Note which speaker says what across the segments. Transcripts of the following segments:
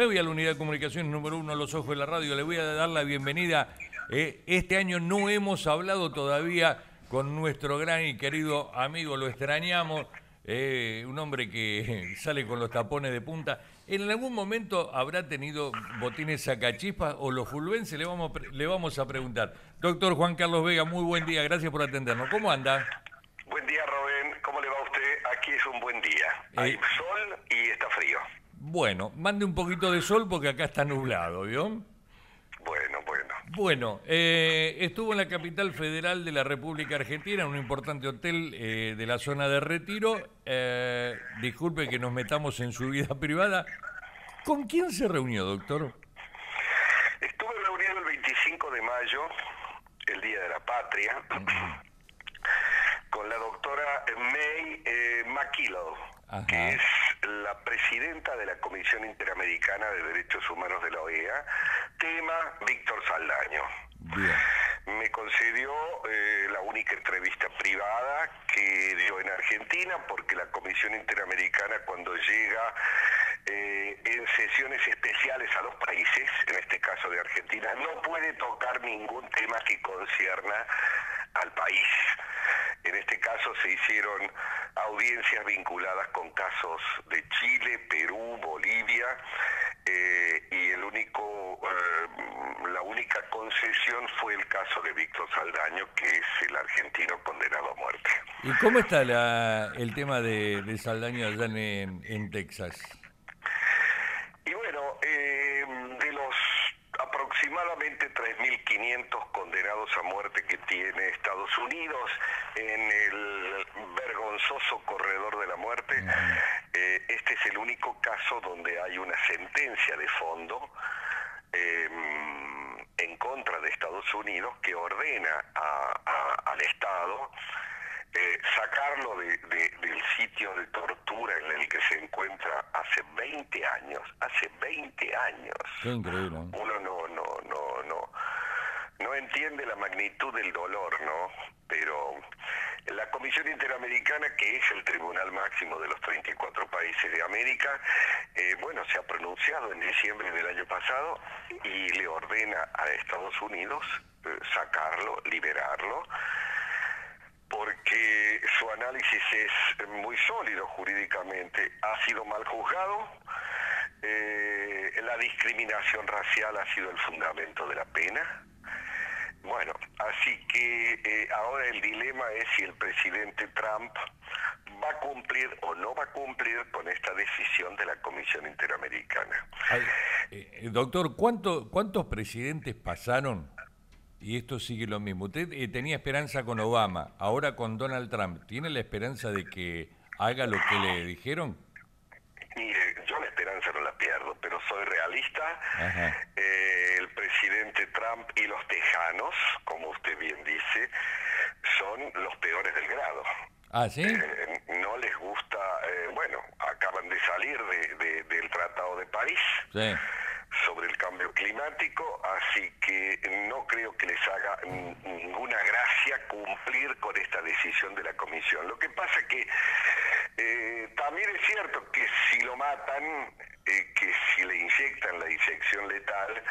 Speaker 1: Me voy a la unidad de comunicaciones número uno, Los Ojos de la Radio. Le voy a dar la bienvenida. Eh, este año no hemos hablado todavía con nuestro gran y querido amigo, lo extrañamos. eh, un hombre que sale con los tapones de punta. ¿En algún momento habrá tenido botines sacachispas o los fulvenses? Le vamos, le vamos a preguntar. Doctor Juan Carlos Vega, muy buen día, gracias por atendernos. ¿Cómo anda?
Speaker 2: Buen día, Robén. ¿Cómo le va a usted? Aquí es un buen día. Hay
Speaker 1: Eh.
Speaker 2: sol y está frío.
Speaker 1: Bueno, mande un poquito de sol porque acá está nublado, ¿vio?
Speaker 2: Bueno, bueno.
Speaker 1: Bueno, eh, estuvo en la capital federal de la República Argentina, en un importante hotel eh, de la zona de retiro. Eh, disculpe que nos metamos en su vida privada. ¿Con quién se reunió, doctor?
Speaker 2: Estuve reunido el 25 de mayo, el Día de la Patria, con la doctora May eh, McKillow, que es la presidenta de la Comisión Interamericana de Derechos Humanos de la OEA, tema Víctor Saldaño.
Speaker 1: Bien.
Speaker 2: me concedió eh, la única entrevista privada que dio en Argentina porque la Comisión Interamericana cuando llega eh, en sesiones especiales a los países, en este caso de Argentina, no puede tocar ningún tema que concierna al país. En este caso se hicieron audiencias vinculadas con casos de Chile, Perú, Bolivia, eh, y el único, eh, la única concesión fue el caso de Víctor Saldaño, que es el argentino condenado a muerte.
Speaker 1: ¿Y cómo está la- el tema de, de Saldaño allá en, en Texas?
Speaker 2: Y bueno, eh, de los aproximadamente 3.500 condenados a muerte que tiene Estados Unidos en el vergonzoso corredor de la muerte, eh, este es el único caso donde hay una sentencia de fondo eh, en contra de Estados Unidos que ordena a- a- al Estado eh, sacarlo de- de- del sitio de tortura en el que se encuentra hace 20 años, hace 20 años.
Speaker 1: Qué increíble. ¿no?
Speaker 2: Uno no, no, no, no, no entiende la magnitud del dolor, ¿no? Pero la Comisión Interamericana, que es el tribunal máximo de los 34 países de América, eh, bueno, se ha pronunciado en diciembre del año pasado y le ordena a Estados Unidos eh, sacarlo, liberarlo, porque su análisis es muy sólido jurídicamente. Ha sido mal juzgado, eh, la discriminación racial ha sido el fundamento de la pena. Bueno, así que eh, ahora el dilema es si el presidente Trump va a cumplir o no va a cumplir con esta decisión de la Comisión Interamericana.
Speaker 1: Ay, eh, doctor, ¿cuánto- ¿cuántos presidentes pasaron? Y esto sigue lo mismo. Usted eh, tenía esperanza con Obama, ahora con Donald Trump. ¿Tiene la esperanza de que haga lo que le dijeron?
Speaker 2: Mire, yo la esperanza no la pierdo, pero soy realista.
Speaker 1: Ajá.
Speaker 2: Eh, Trump y los tejanos, como usted bien dice, son los peores del grado.
Speaker 1: Ah, ¿sí?
Speaker 2: Eh, no les gusta, eh, bueno, acaban de salir de- de- del Tratado de París
Speaker 1: Sí.
Speaker 2: sobre el cambio climático, así que no creo que les haga ninguna gracia cumplir con esta decisión de la Comisión. Lo que pasa que eh, también es cierto que si lo matan, eh, que si le inyectan la inyección letal,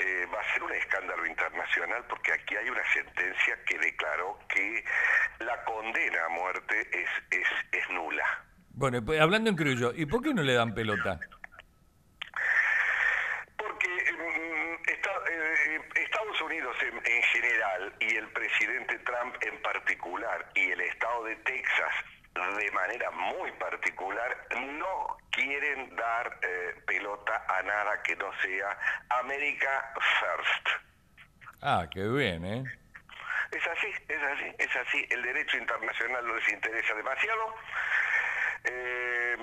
Speaker 2: eh, va a ser un escándalo internacional porque aquí hay una sentencia que declaró que la condena a muerte es, es, es nula.
Speaker 1: Bueno, pues, hablando en criollo, ¿y por qué no le dan pelota?
Speaker 2: Porque mm, eh, Estados Unidos en, en general y el presidente Trump en particular y el estado de Texas de manera muy particular no quieren dar eh, pelota a nada que no sea America First.
Speaker 1: Ah, qué bien, ¿eh?
Speaker 2: Es así, es así, es así. El derecho internacional no les interesa demasiado. Eh,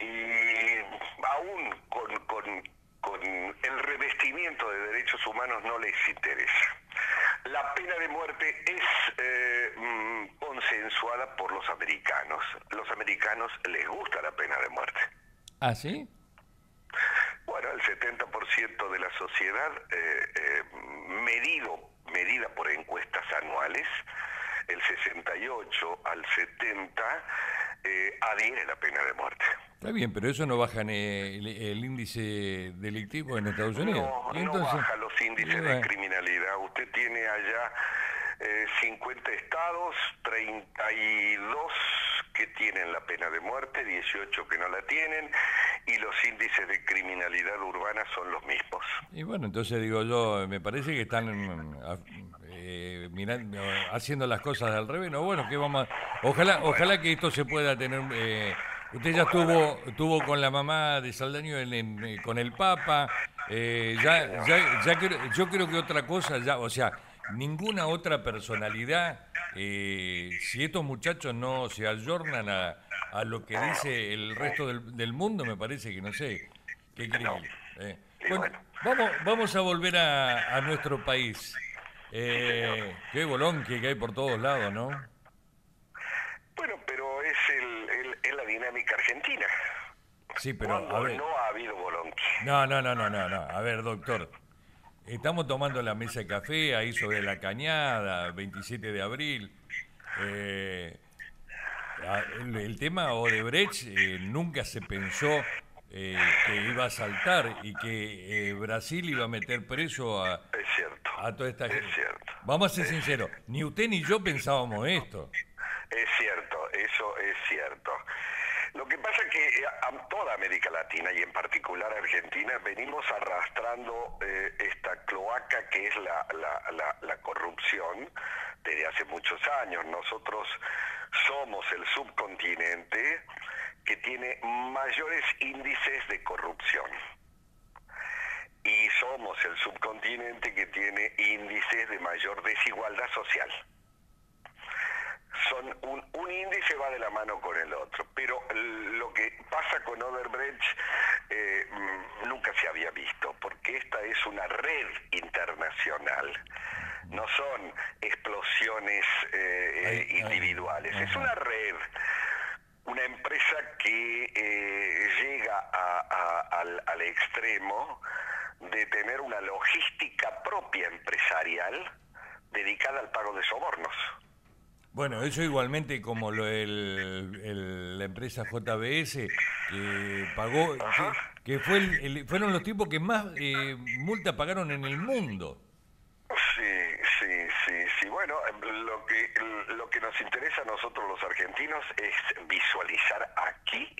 Speaker 2: y aún con, con- con el revestimiento de derechos humanos no les interesa. La pena de muerte es eh, mm, consensuada por los americanos. Los americanos les gusta la pena de muerte.
Speaker 1: ¿Ah, sí?
Speaker 2: El 70% de la sociedad, eh, eh, medido, medida por encuestas anuales, el 68 al 70 eh, adhiere la pena de muerte.
Speaker 1: Está bien, pero eso no baja el, el índice delictivo en Estados Unidos.
Speaker 2: No, no baja los índices de criminalidad. Usted tiene allá 50 eh, estados, 32 que tienen la pena de muerte, 18 que no la tienen, y los índices de criminalidad urbana son los mismos.
Speaker 1: Y bueno, entonces digo yo, me parece que están eh, mirando, haciendo las cosas al revés. No, bueno, que vamos ojalá, ojalá que esto se pueda tener. Eh, usted ya estuvo, estuvo con la mamá de Saldaño en, con el Papa. ya, ya, ya yo creo que otra cosa, ya, o sea, ninguna otra personalidad, eh, si estos muchachos no se ayornan a, a lo que dice el resto del, del, mundo, me parece que no sé, qué creen. Eh. Bueno, vamos, vamos a volver a, a nuestro país. Eh, qué bolón que hay por todos lados, ¿no?
Speaker 2: Bueno, pero es, el, es la dinámica argentina.
Speaker 1: Sí, pero
Speaker 2: a ver. no ha habido bolón.
Speaker 1: No, no, no, no, no, no. A ver, doctor. Estamos tomando la mesa de café ahí sobre la cañada, 27 de abril. Eh, el, tema Odebrecht eh, nunca se pensó eh, que iba a saltar y que Brasil iba a meter preso a, a toda esta gente. Vamos a ser sinceros, ni usted ni yo pensábamos esto.
Speaker 2: Es cierto, eso es cierto. Lo que pasa es que eh, a toda América Latina y en particular Argentina venimos arrastrando eh, esta cloaca que es la, la, corrupción desde hace muchos años. Nosotros somos el subcontinente que tiene mayores índices de corrupción. Y somos el subcontinente que tiene índices de mayor desigualdad social son un, índice va de la mano con el otro, lo que pasa con Oderbrecht eh, nunca se había visto, porque esta es una red internacional, no son explosiones eh, individuales, es una red, una empresa que eh, llega al, al extremo de tener una logística propia empresarial dedicada al pago de sobornos.
Speaker 1: Bueno, eso igualmente como lo el, la empresa JBS que pagó, que, fue fueron los tipos que más eh, multa pagaron en el mundo.
Speaker 2: Sí, sí, sí, sí. Bueno, lo que lo que nos interesa a nosotros los argentinos es visualizar aquí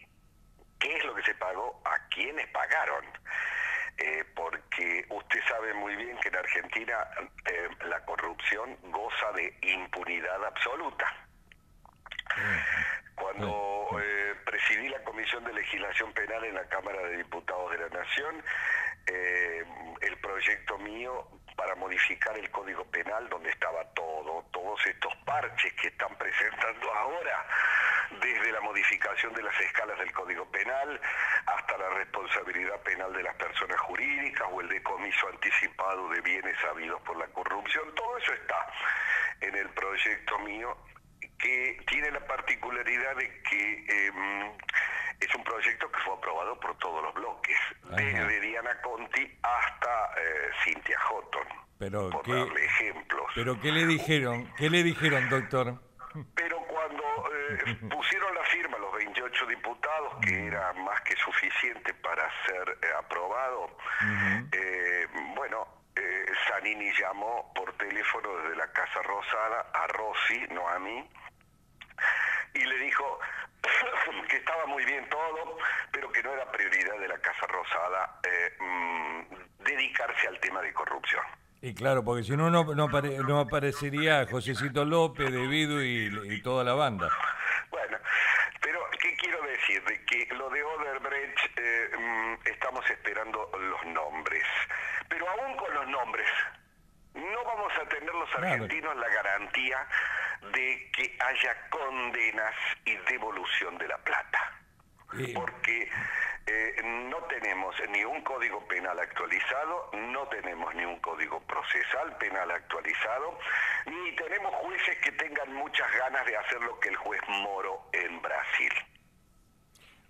Speaker 2: qué es lo que se pagó, a quiénes pagaron. Eh, porque usted sabe muy bien que en Argentina eh, la corrupción goza de impunidad absoluta. Cuando eh, presidí la Comisión de Legislación Penal en la Cámara de Diputados de la Nación, el proyecto mío para modificar el Código Penal, donde estaba todo, todos estos parches que están presentando ahora, desde la modificación de las escalas del Código Penal hasta la responsabilidad penal de las personas jurídicas o el decomiso anticipado de bienes habidos por la corrupción, todo eso está en el proyecto mío que tiene la particularidad de que em, es un proyecto que fue aprobado por todos los bloques, desde Diana Conti hasta eh, Cintia Houghton,
Speaker 1: pero
Speaker 2: por darle ejemplos.
Speaker 1: Pero ¿qué le dijeron? ¿Qué le dijeron, doctor?
Speaker 2: Eh, pusieron la firma los 28 diputados, que era más que suficiente para ser eh, aprobado, bueno, Sanini llamó por teléfono desde la Casa Rosada a Rossi, no a mí, y le dijo que estaba muy bien todo, pero que no era prioridad de la Casa Rosada eh, mm, dedicarse al tema de corrupción.
Speaker 1: Y claro, porque si no, no, no, aparecería Josecito López, Debido y, y toda la banda.
Speaker 2: ¿Qué quiero decir? De que lo de Oderbrecht eh, mm, estamos esperando los nombres, pero aún con los nombres no vamos a tener los argentinos la garantía de que haya condenas y devolución de la plata. Porque eh, no tenemos ni un código penal actualizado, no tenemos ni un código procesal penal actualizado, ni tenemos jueces que tengan muchas ganas de hacer lo que el juez Moro en Brasil.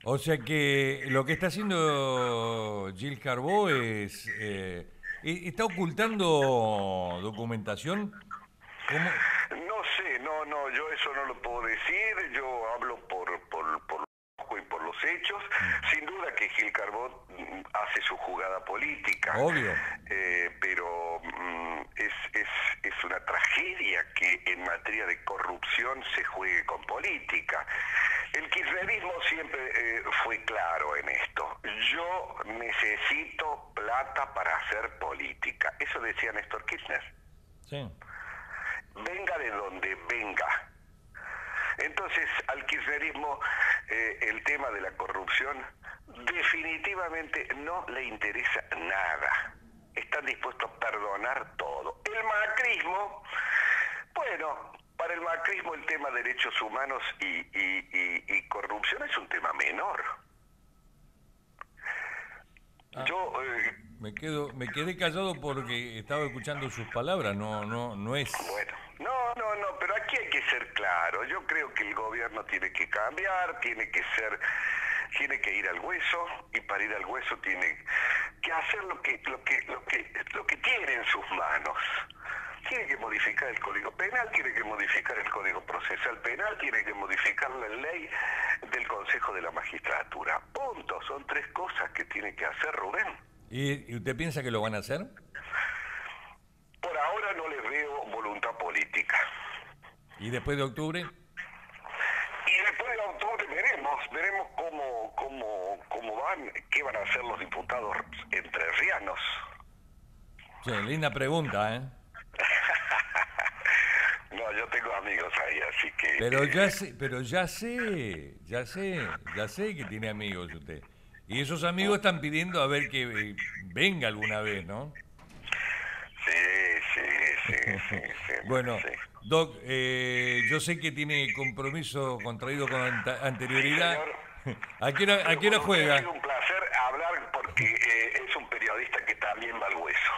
Speaker 1: O sea que lo que está haciendo Gil Carbó es... Eh, ¿Está ocultando documentación?
Speaker 2: No sé, no, no, yo eso no lo puedo decir, yo hablo por, por, por y por los hechos.
Speaker 1: Mm.
Speaker 2: Sin duda que Gil Carbó mm, hace su jugada política.
Speaker 1: Obvio.
Speaker 2: Eh, pero mm, es, es, es una tragedia que en materia de corrupción se juegue con política. El kirchnerismo siempre eh, fue claro en esto. Yo necesito plata para hacer política. Eso decía Néstor Kirchner.
Speaker 1: Sí.
Speaker 2: Venga de donde venga. Entonces, al kirchnerismo eh, el tema de la corrupción definitivamente no le interesa nada. Están dispuestos a perdonar todo. El macrismo, bueno, para el macrismo el tema de derechos humanos y, y- y- y corrupción es un tema menor.
Speaker 1: Ah.
Speaker 2: Yo, eh,
Speaker 1: Me quedo, me quedé callado porque estaba escuchando sus palabras. No, no, no es.
Speaker 2: Bueno, no, no, no, pero aquí hay que ser claro. Yo creo que el gobierno tiene que cambiar, tiene que ser, tiene que ir al hueso y para ir al hueso tiene que hacer lo que, lo que, lo que, lo que tiene en sus manos. Tiene que modificar el código penal, tiene que modificar el código procesal penal, tiene que modificar la ley del Consejo de la Magistratura. Punto. Son tres cosas que tiene que hacer Rubén.
Speaker 1: ¿Y, y usted piensa que lo van a hacer?
Speaker 2: Por ahora no les veo voluntad política.
Speaker 1: ¿Y después de octubre?
Speaker 2: Y después de octubre veremos, veremos cómo, cómo, cómo van, qué van a hacer los diputados entrerrianos.
Speaker 1: Sí, linda pregunta, ¿eh?
Speaker 2: Yo tengo amigos ahí, así que...
Speaker 1: Pero
Speaker 2: eh,
Speaker 1: ya sé, pero ya sé, ya sé, ya sé que tiene amigos usted. Y esos amigos están pidiendo a ver que eh, venga alguna vez, ¿no?
Speaker 2: Sí, sí, sí, sí, sí,
Speaker 1: Bueno,
Speaker 2: sí.
Speaker 1: Doc, eh, yo sé que tiene compromiso contraído con anterioridad.
Speaker 2: Sí,
Speaker 1: ¿A qué hora, a qué hora juega?
Speaker 2: sido un placer hablar porque eh, es un periodista que también va al hueso.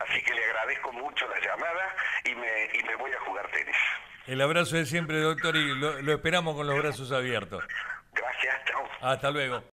Speaker 2: Así que le agradezco mucho la llamada y me, y me voy a jugar tenis.
Speaker 1: El abrazo de siempre, doctor, y lo, lo esperamos con los brazos abiertos.
Speaker 2: Gracias, chao.
Speaker 1: Hasta luego.